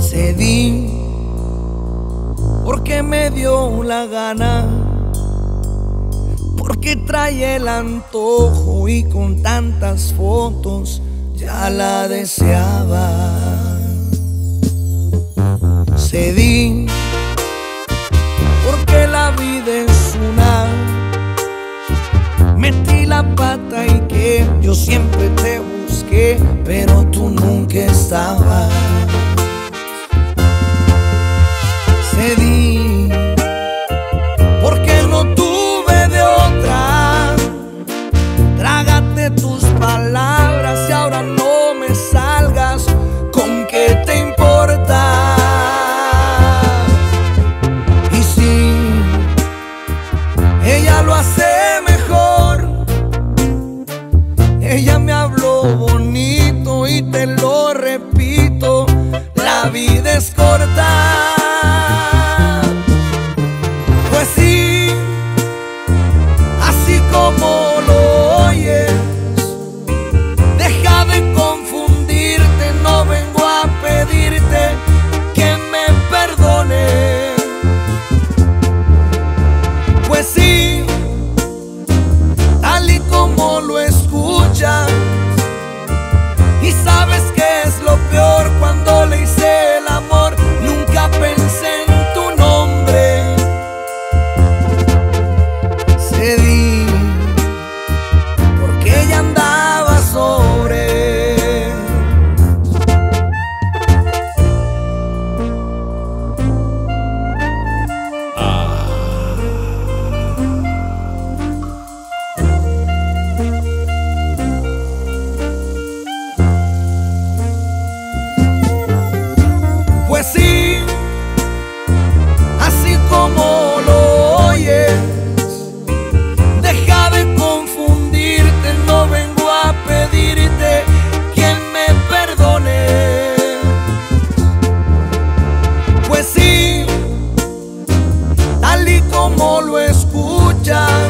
Cedí porque me dio la gana, porque trae el antojo y con tantas fotos ya la deseaba. Cedí porque la vida es una. Metí la pata y que yo siempre te busqué, pero tú nunca estabas. Ella me habló bonito y te lo repito, la vida es corta. Y sabes que es lo peor cuando le hice done.